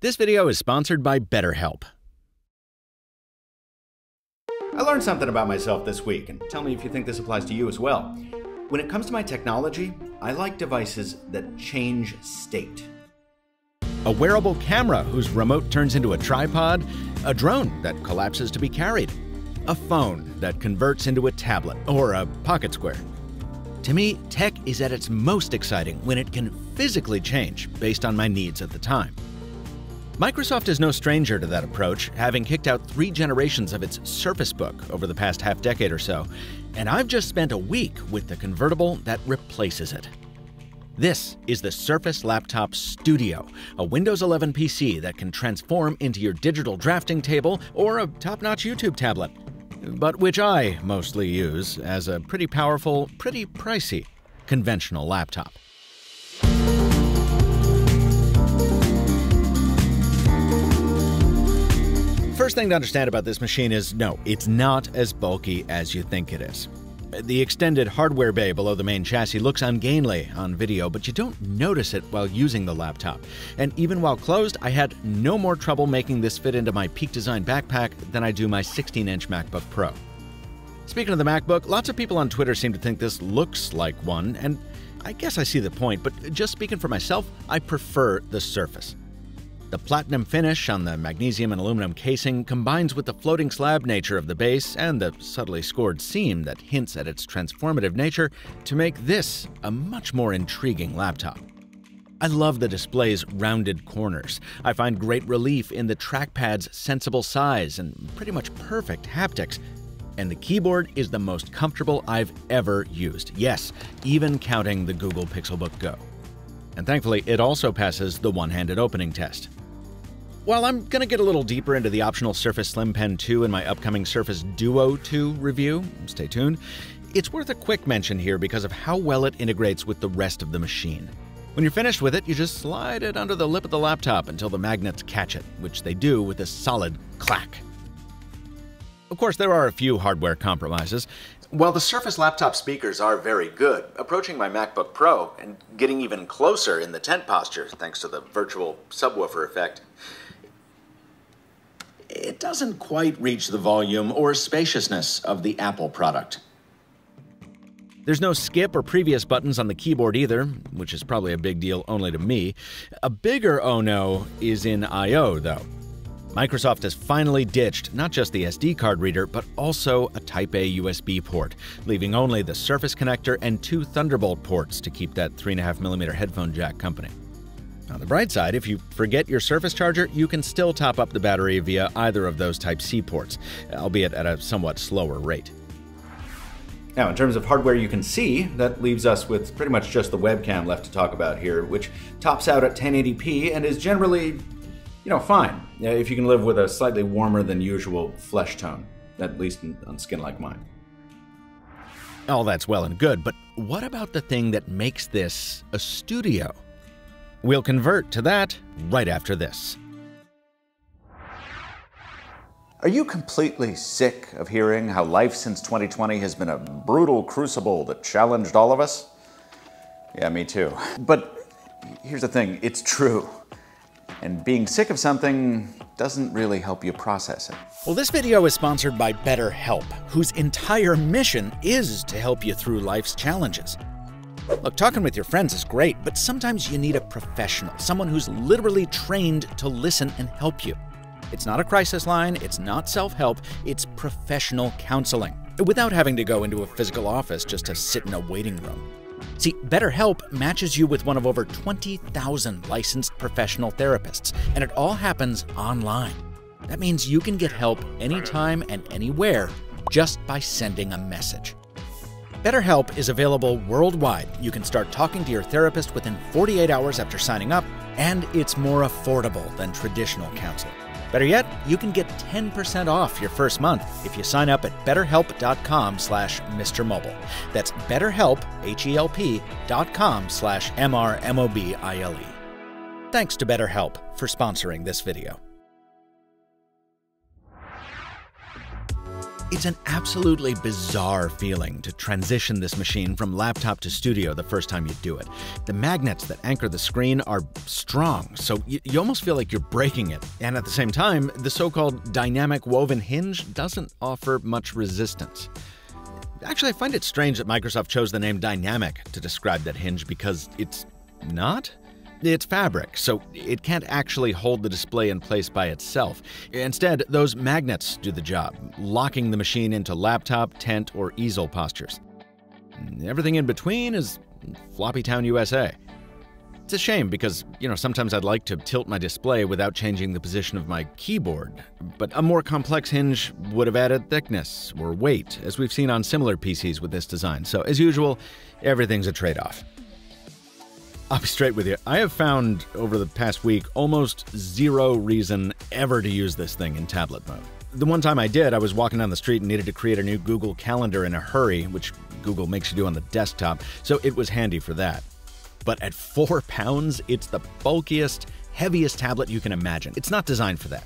This video is sponsored by BetterHelp. I learned something about myself this week, and tell me if you think this applies to you as well. When it comes to my technology, I like devices that change state. A wearable camera whose remote turns into a tripod, a drone that collapses to be carried, a phone that converts into a tablet or a pocket square. To me, tech is at its most exciting when it can physically change based on my needs at the time. Microsoft is no stranger to that approach, having kicked out three generations of its Surface Book over the past half decade or so, and I've just spent a week with the convertible that replaces it. This is the Surface Laptop Studio, a Windows 11 PC that can transform into your digital drafting table or a top notch YouTube tablet, but which I mostly use as a pretty powerful, pretty pricey conventional laptop. Thing to understand about this machine is no, it's not as bulky as you think it is. The extended hardware bay below the main chassis looks ungainly on video, but you don't notice it while using the laptop. And even while closed, I had no more trouble making this fit into my Peak Design backpack than I do my 16 inch MacBook Pro. Speaking of the MacBook, lots of people on Twitter seem to think this looks like one, and I guess I see the point, but just speaking for myself, I prefer the Surface. The platinum finish on the magnesium and aluminum casing combines with the floating slab nature of the base and the subtly scored seam that hints at its transformative nature to make this a much more intriguing laptop. I love the display's rounded corners. I find great relief in the trackpad's sensible size and pretty much perfect haptics. And the keyboard is the most comfortable I've ever used. Yes, even counting the Google Pixelbook Go. And thankfully, it also passes the one handed opening test. While I'm going to get a little deeper into the optional Surface Slim Pen 2 in my upcoming Surface Duo 2 review, stay tuned, it's worth a quick mention here because of how well it integrates with the rest of the machine. When you're finished with it, you just slide it under the lip of the laptop until the magnets catch it, which they do with a solid clack. Of course, there are a few hardware compromises. While the Surface laptop speakers are very good, approaching my MacBook Pro and getting even closer in the tent posture thanks to the virtual subwoofer effect, it doesn't quite reach the volume or spaciousness of the Apple product. There's no skip or previous buttons on the keyboard either, which is probably a big deal only to me. A bigger oh no is in I.O., though. Microsoft has finally ditched not just the SD card reader, but also a Type A USB port, leaving only the Surface connector and two Thunderbolt ports to keep that 3.5mm headphone jack company. On the bright side, if you forget your Surface charger, you can still top up the battery via either of those Type C ports, albeit at a somewhat slower rate. Now, in terms of hardware you can see, that leaves us with pretty much just the webcam left to talk about here, which tops out at 1080p and is generally, you know, fine if you can live with a slightly warmer than usual flesh tone, at least on skin like mine. All that's well and good, but what about the thing that makes this a studio? We'll convert to that right after this. Are you completely sick of hearing how life since 2020 has been a brutal crucible that challenged all of us? Yeah, me too. But here's the thing it's true. And being sick of something doesn't really help you process it. Well, this video is sponsored by BetterHelp, whose entire mission is to help you through life's challenges. Look, talking with your friends is great, but sometimes you need a professional, someone who's literally trained to listen and help you. It's not a crisis line, it's not self help, it's professional counseling, without having to go into a physical office just to sit in a waiting room. See, BetterHelp matches you with one of over 20,000 licensed professional therapists, and it all happens online. That means you can get help anytime and anywhere just by sending a message. BetterHelp is available worldwide. You can start talking to your therapist within 48 hours after signing up, and it's more affordable than traditional counseling. Better yet, you can get 10% off your first month if you sign up at betterhelp.com slash mrmobile. That's betterhelp, H-E-L-P, dot com slash M-R-M-O-B-I-L-E. Thanks to BetterHelp for sponsoring this video. It's an absolutely bizarre feeling to transition this machine from laptop to studio the first time you do it. The magnets that anchor the screen are strong, so you, you almost feel like you're breaking it. And at the same time, the so called dynamic woven hinge doesn't offer much resistance. Actually, I find it strange that Microsoft chose the name Dynamic to describe that hinge because it's not. It's fabric, so it can't actually hold the display in place by itself. Instead, those magnets do the job, locking the machine into laptop, tent, or easel postures. Everything in between is Floppytown, USA. It's a shame because, you know, sometimes I'd like to tilt my display without changing the position of my keyboard, but a more complex hinge would have added thickness or weight, as we've seen on similar PCs with this design. So, as usual, everything's a trade off. I'll be straight with you. I have found over the past week almost zero reason ever to use this thing in tablet mode. The one time I did, I was walking down the street and needed to create a new Google Calendar in a hurry, which Google makes you do on the desktop, so it was handy for that. But at four pounds, it's the bulkiest, heaviest tablet you can imagine. It's not designed for that.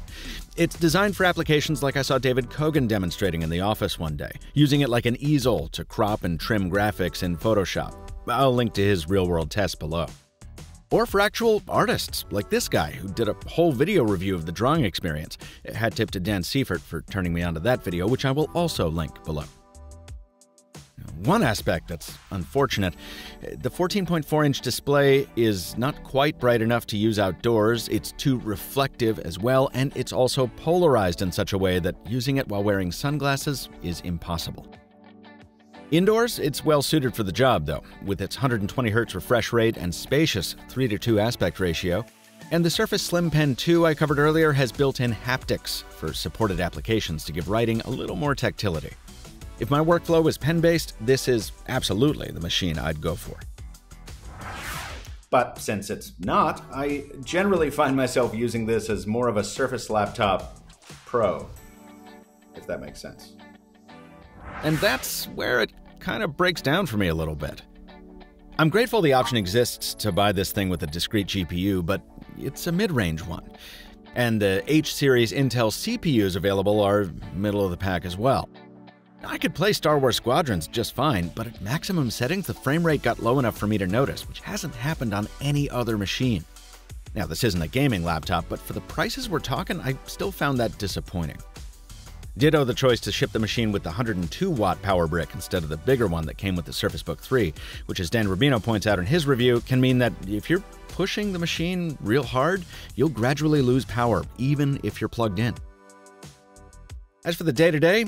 It's designed for applications like I saw David Kogan demonstrating in the office one day, using it like an easel to crop and trim graphics in Photoshop. I'll link to his real world test below. Or for actual artists, like this guy who did a whole video review of the drawing experience. Hat tip to Dan Seifert for turning me onto that video, which I will also link below. One aspect that's unfortunate the 14.4 inch display is not quite bright enough to use outdoors, it's too reflective as well, and it's also polarized in such a way that using it while wearing sunglasses is impossible. Indoors, it's well suited for the job, though, with its 120 Hz refresh rate and spacious 3 to 2 aspect ratio. And the Surface Slim Pen 2 I covered earlier has built in haptics for supported applications to give writing a little more tactility. If my workflow is pen based, this is absolutely the machine I'd go for. But since it's not, I generally find myself using this as more of a Surface Laptop Pro, if that makes sense. And that's where it kind of breaks down for me a little bit. I'm grateful the option exists to buy this thing with a discrete GPU, but it's a mid range one. And the H series Intel CPUs available are middle of the pack as well. I could play Star Wars Squadrons just fine, but at maximum settings, the frame rate got low enough for me to notice, which hasn't happened on any other machine. Now, this isn't a gaming laptop, but for the prices we're talking, I still found that disappointing. Ditto the choice to ship the machine with the 102 watt power brick instead of the bigger one that came with the Surface Book 3, which, as Dan Rubino points out in his review, can mean that if you're pushing the machine real hard, you'll gradually lose power, even if you're plugged in. As for the day to day,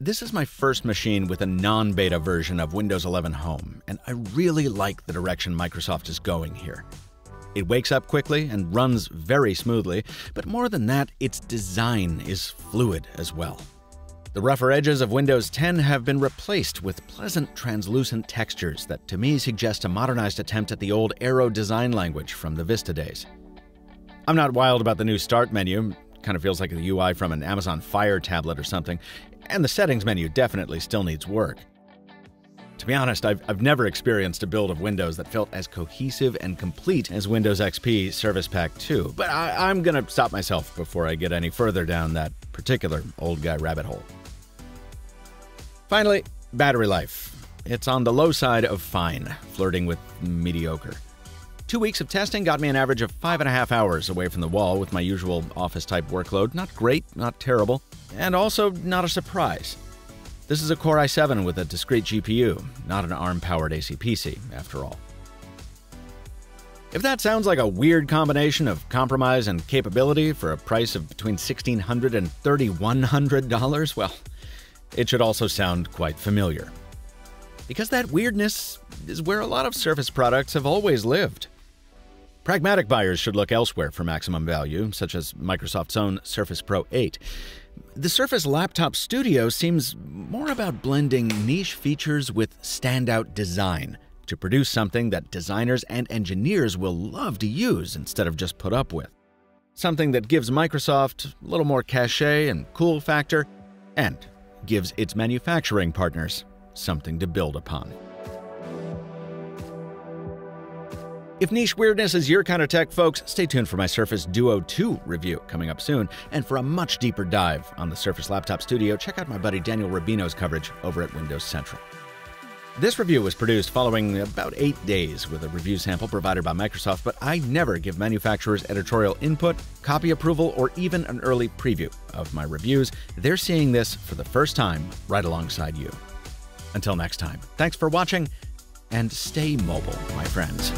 this is my first machine with a non beta version of Windows 11 Home, and I really like the direction Microsoft is going here. It wakes up quickly and runs very smoothly, but more than that, its design is fluid as well. The rougher edges of Windows 10 have been replaced with pleasant translucent textures that to me suggest a modernized attempt at the old Aero design language from the Vista days. I'm not wild about the new Start menu, kind of feels like the UI from an Amazon Fire tablet or something, and the settings menu definitely still needs work. To be honest, I've, I've never experienced a build of Windows that felt as cohesive and complete as Windows XP Service Pack 2, but I, I'm to stop myself before I get any further down that particular old guy rabbit hole. Finally, battery life. It's on the low side of fine, flirting with mediocre. Two weeks of testing got me an average of five and a half hours away from the wall with my usual office type workload. Not great, not terrible, and also not a surprise. This is a Core i7 with a discrete GPU, not an ARM powered ACPC, after all. If that sounds like a weird combination of compromise and capability for a price of between $1,600 and $3,100, well, it should also sound quite familiar. Because that weirdness is where a lot of Surface products have always lived. Pragmatic buyers should look elsewhere for maximum value, such as Microsoft's own Surface Pro 8. The Surface Laptop Studio seems more about blending niche features with standout design to produce something that designers and engineers will love to use instead of just put up with. Something that gives Microsoft a little more cachet and cool factor, and gives its manufacturing partners something to build upon. If niche weirdness is your kind of tech, folks, stay tuned for my Surface Duo 2 review coming up soon. And for a much deeper dive on the Surface Laptop Studio, check out my buddy Daniel Rubino's coverage over at Windows Central. This review was produced following about eight days with a review sample provided by Microsoft, but I never give manufacturers editorial input, copy approval, or even an early preview of my reviews. They're seeing this for the first time right alongside you. Until next time, thanks for watching and stay mobile, my friends.